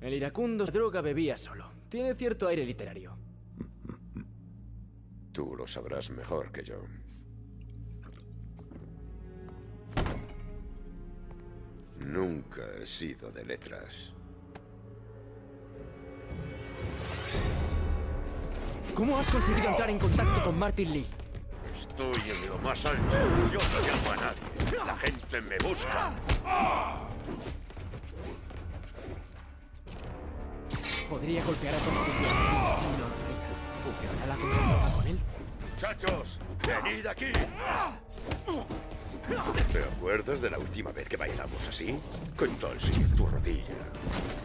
El iracundo droga bebía solo. Tiene cierto aire literario. Tú lo sabrás mejor que yo. Nunca he sido de letras. ¿Cómo has conseguido entrar en contacto con Martin Lee? Estoy en lo más alto. Yo no llamo a nadie. La gente me busca. Podría golpear a Tom Cruise si no. ¿Funcionará la contratación con él? Muchachos, venid aquí. ¿Te acuerdas de la última vez que bailamos así? Con Tulsi en tu rodilla.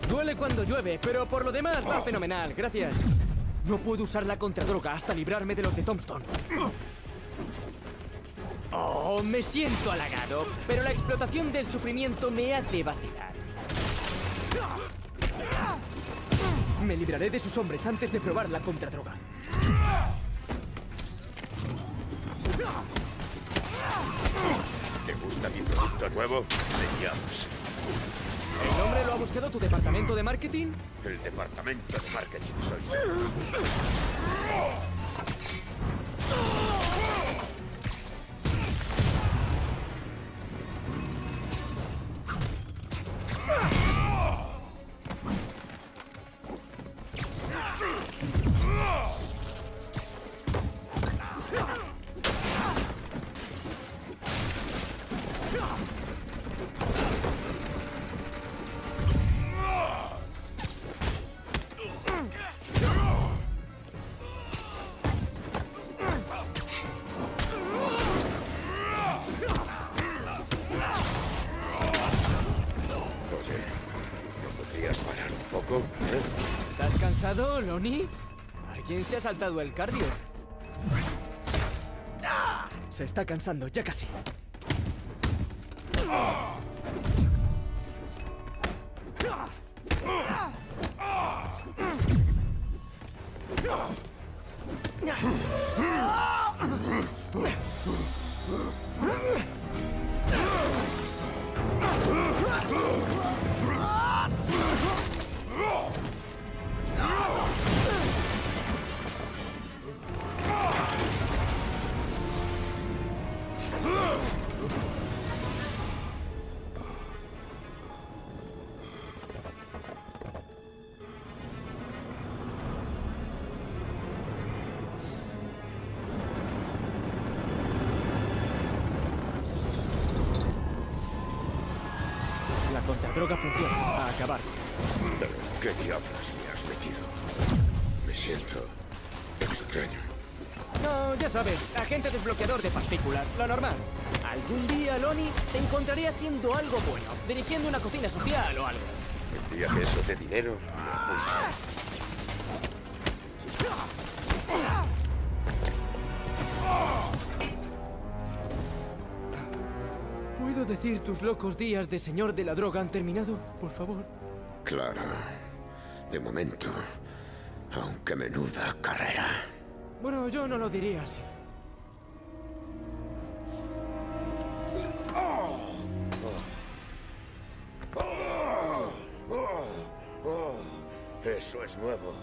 Duele cuando llueve, pero por lo demás va fenomenal, gracias. No puedo usar la contradroga hasta librarme de los de Tombstone. Oh, me siento halagado, pero la explotación del sufrimiento me hace vacilar. Me libraré de sus hombres antes de probar la contradroga. ¿Te gusta mi producto nuevo? Veamos. ¿El nombre lo ha buscado tu departamento de marketing? El departamento de marketing soy yo. ¿Estás cansado, Lonnie? ¿Alguien se ha saltado el cardio? Se está cansando, ya casi. Ugh! La contradroga funciona. A acabar. ¿Qué diablos me has metido? Me siento extraño. No, ya sabes, agente desbloqueador de partículas, lo normal. Algún día, Lonnie, te encontraré haciendo algo bueno, dirigiendo una cocina social o algo. El día que eso dé dinero, me ¿Puedo decir tus locos días de señor de la droga han terminado, por favor? Claro. De momento. Aunque menuda carrera. Bueno, yo no lo diría así. Eso es nuevo.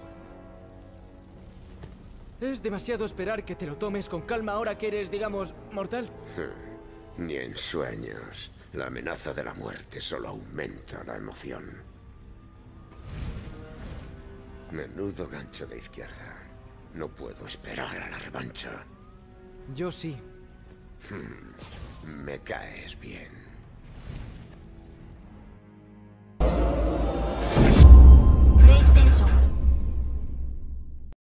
Es demasiado esperar que te lo tomes con calma ahora que eres, digamos, mortal. Ni en sueños. La amenaza de la muerte solo aumenta la emoción. Menudo gancho de izquierda. No puedo esperar a la revancha. Yo sí. Me caes bien.